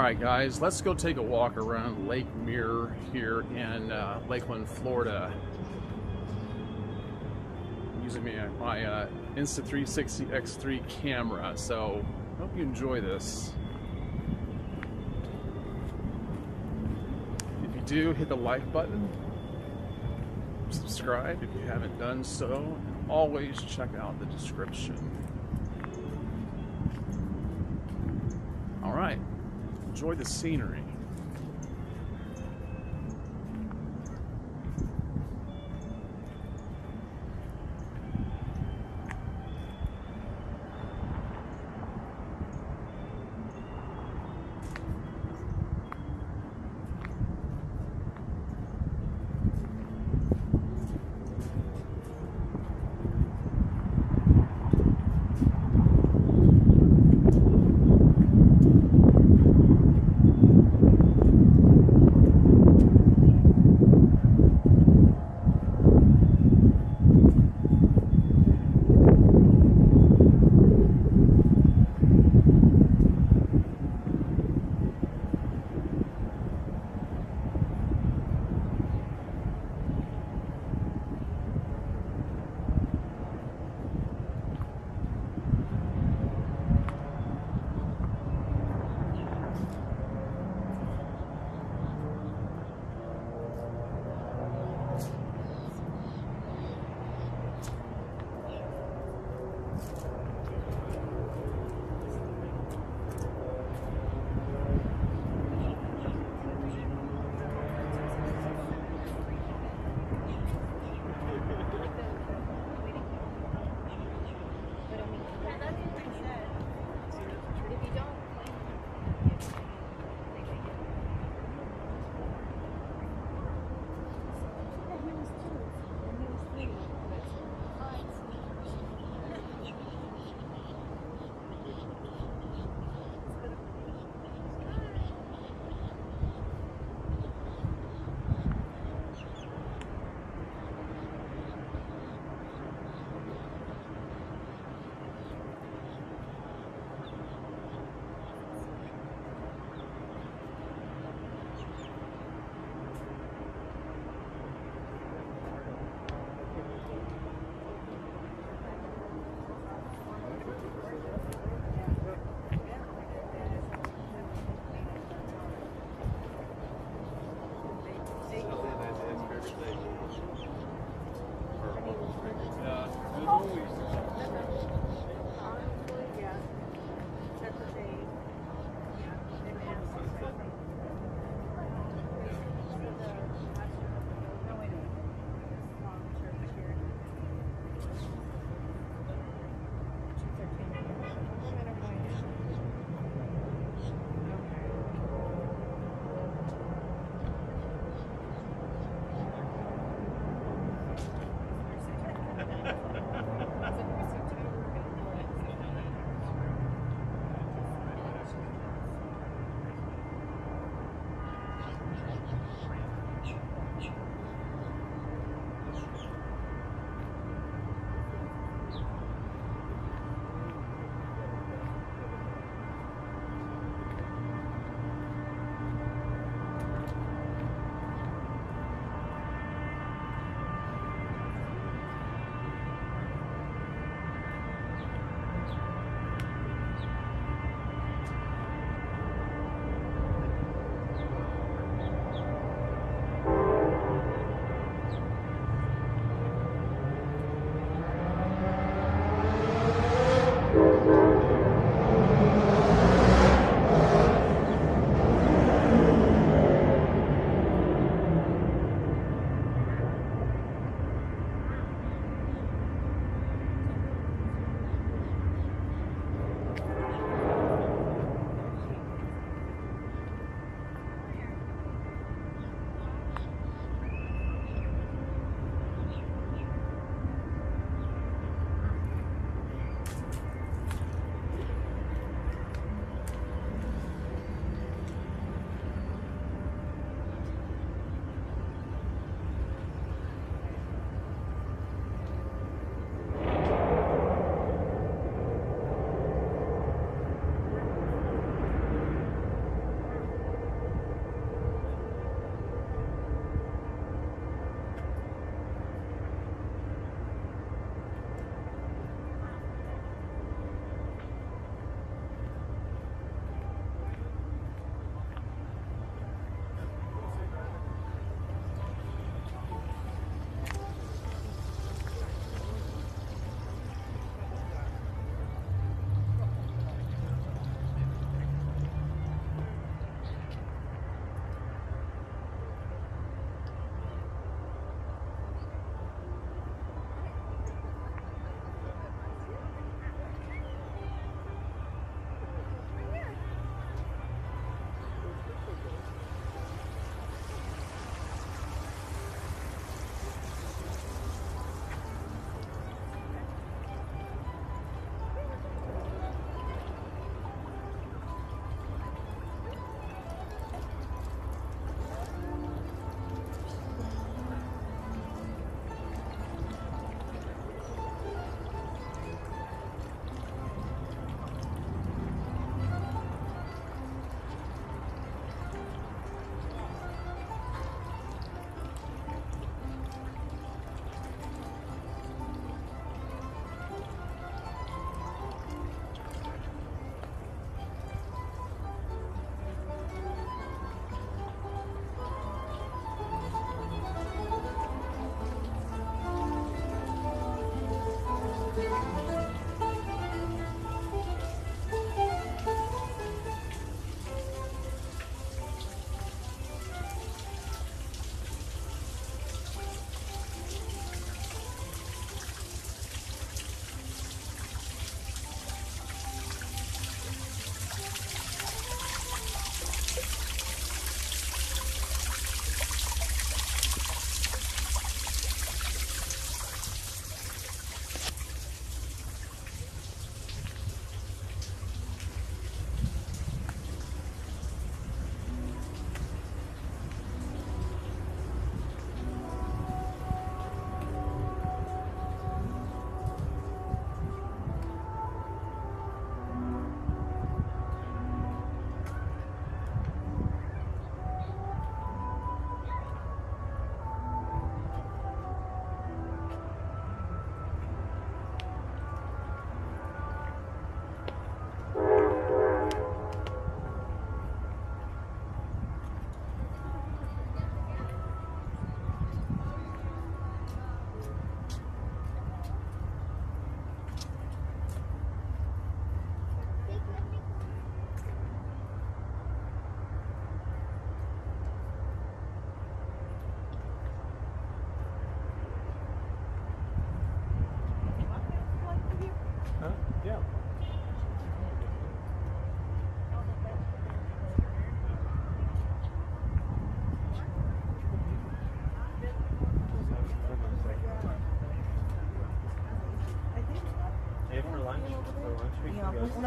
All right, guys, let's go take a walk around Lake Mirror here in uh, Lakeland, Florida. Using my, my uh, Insta360 X3 camera, so I hope you enjoy this. If you do, hit the like button, subscribe if you haven't done so, and always check out the description. All right enjoy the scenery.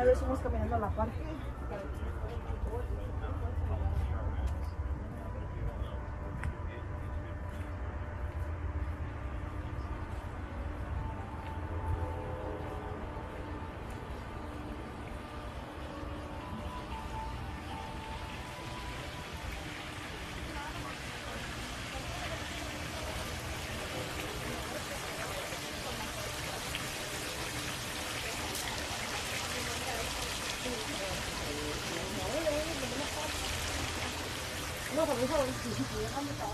Una vez fuimos caminando a la 等一下，我一起去接他们走。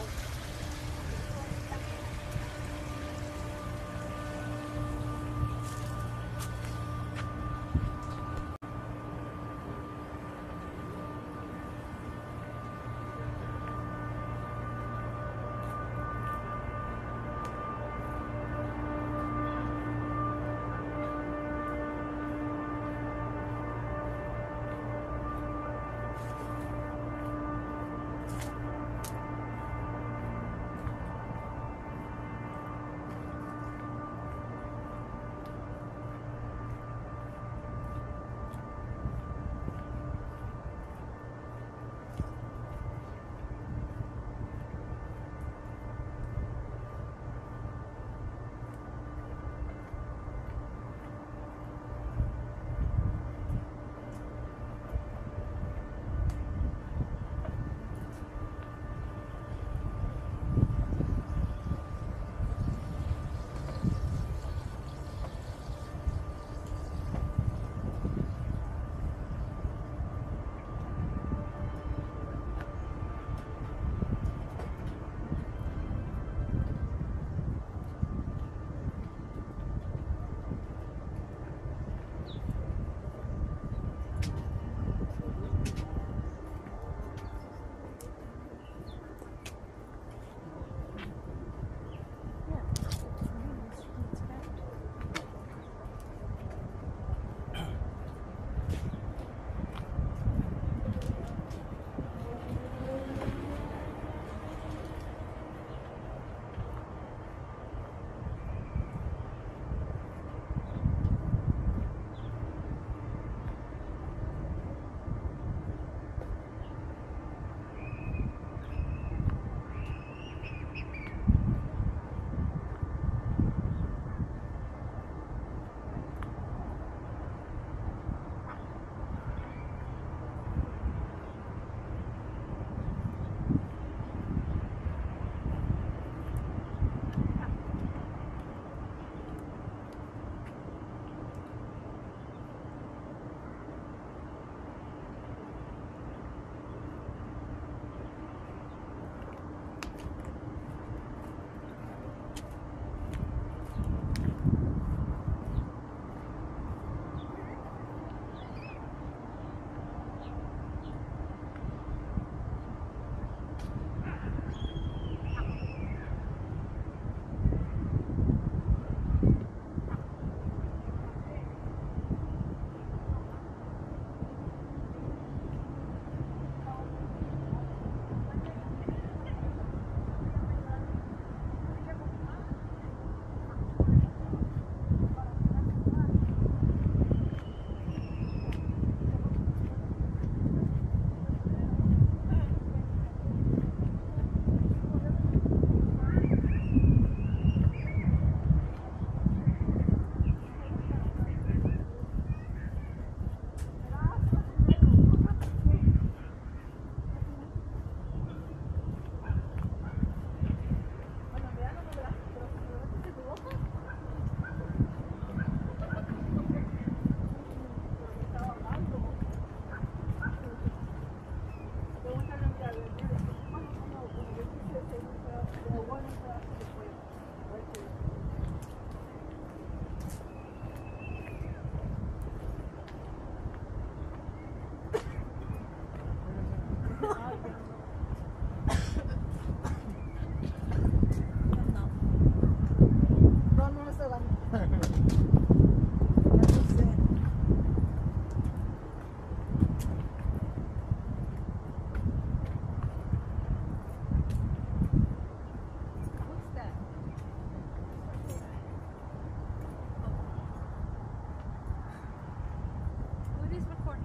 recording.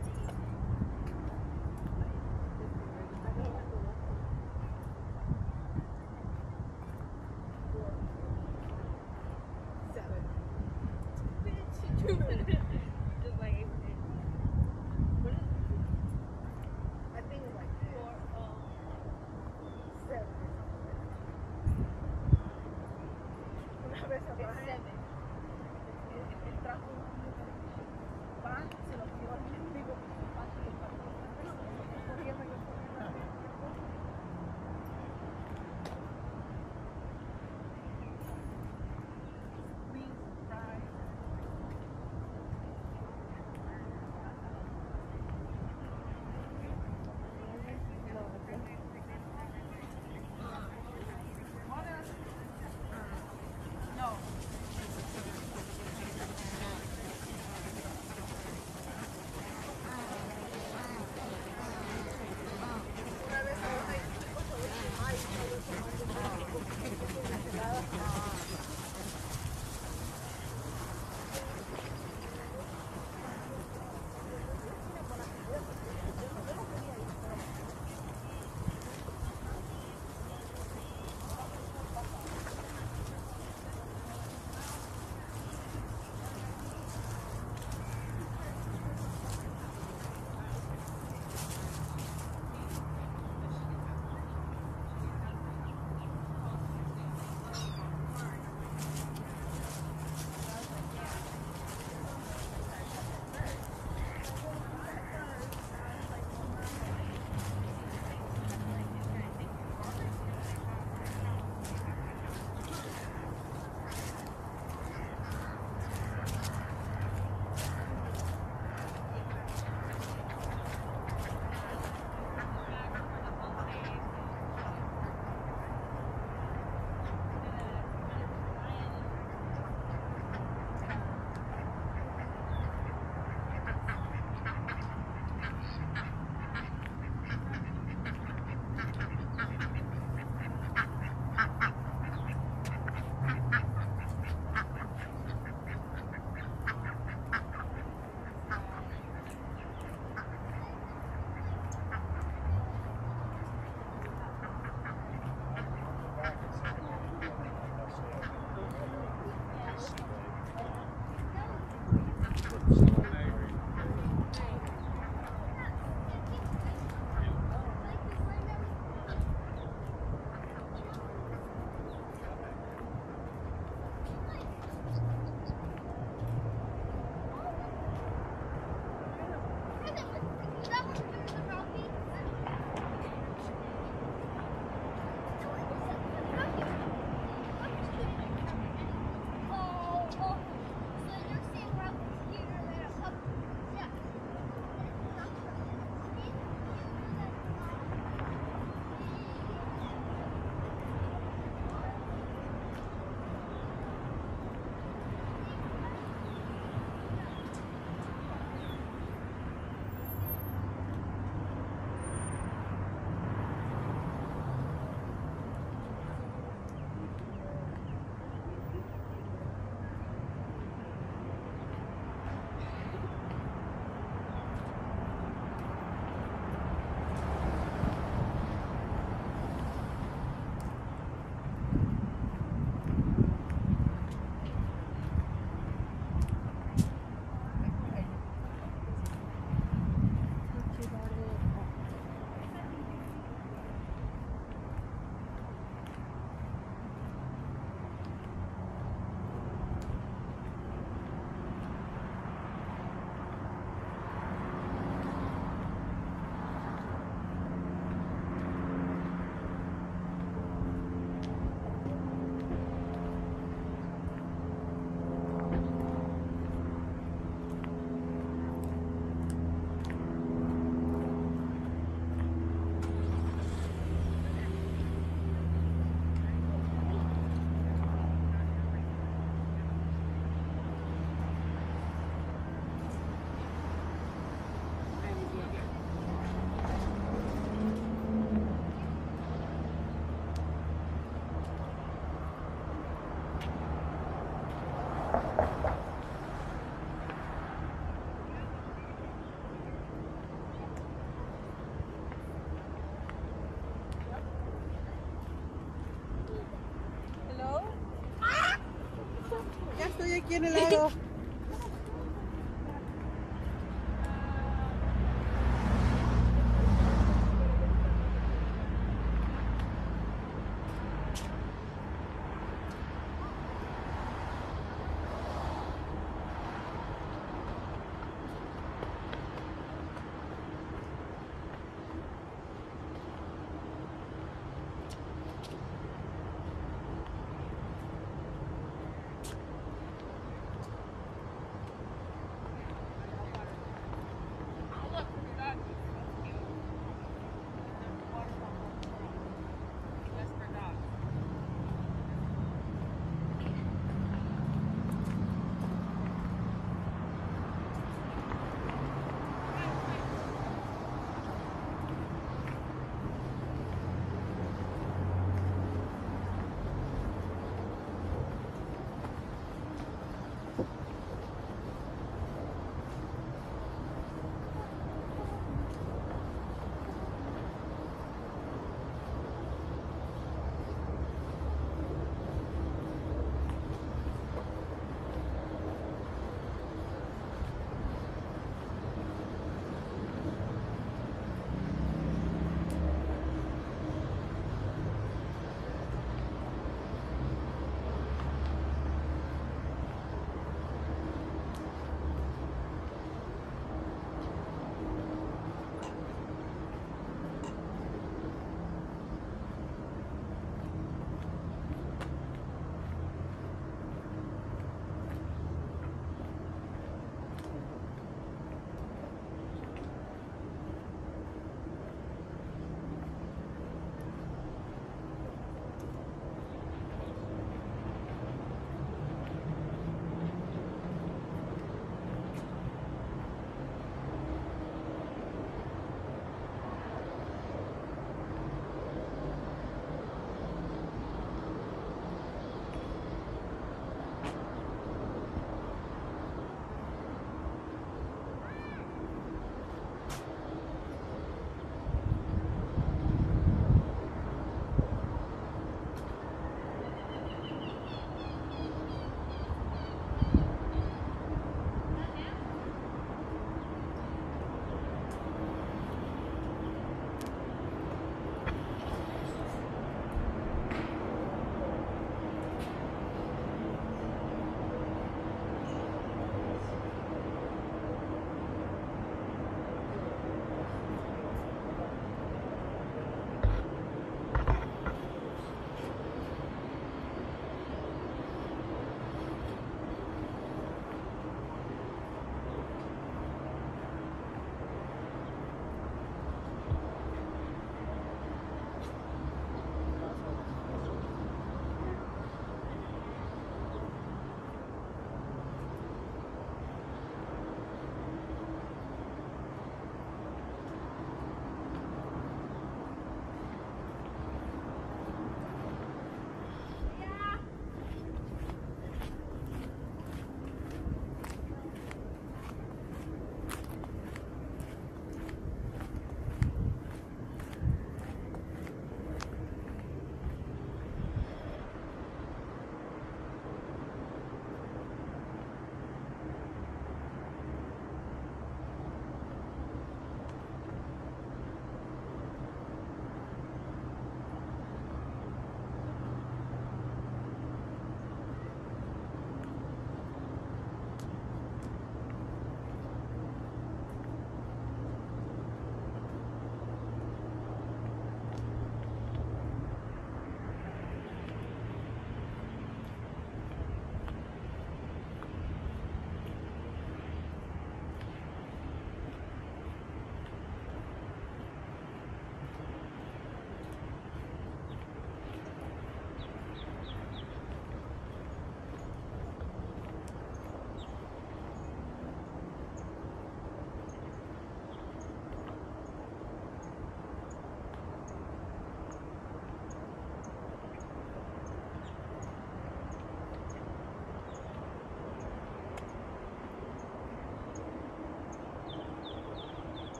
quién el aro.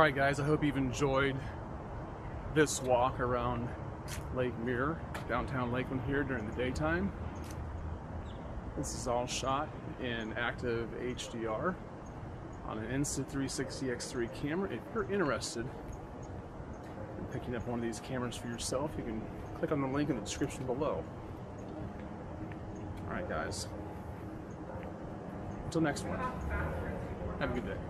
All right, guys, I hope you've enjoyed this walk around Lake Mirror, downtown Lakeland here during the daytime. This is all shot in active HDR on an Insta360 X3 camera. If you're interested in picking up one of these cameras for yourself, you can click on the link in the description below. All right, guys. Until next one. Have a good day.